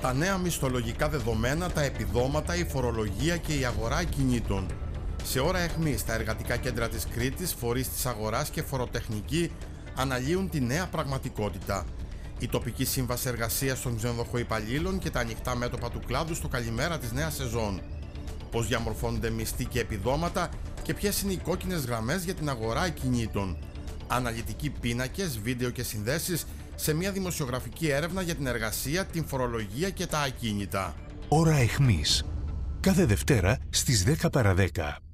τα νέα μισθολογικά δεδομένα, τα επιδόματα, η φορολογία και η αγορά κινήτων. Σε ώρα αιχμή, τα εργατικά κέντρα της Κρήτης, φορείς της αγοράς και φοροτεχνική αναλύουν τη νέα πραγματικότητα. Η τοπική σύμβαση εργασίας των ξενοδοχοϊπαλλήλων και τα ανοιχτά μέτωπα του κλάδου στο καλημέρα της νέας σεζόν. Πώς διαμορφώνονται μισθοί και επιδόματα και ποιες είναι οι κόκκινες γραμμές για την αγορά ακινήτων. Αναλυτικοί πίνακες, βίντεο και συνδέσεις σε μια δημοσιογραφική έρευνα για την εργασία, την φορολογία και τα ακίνητα. Ώρα εχμής. Κάθε Δευτέρα στις 10 παρα 10.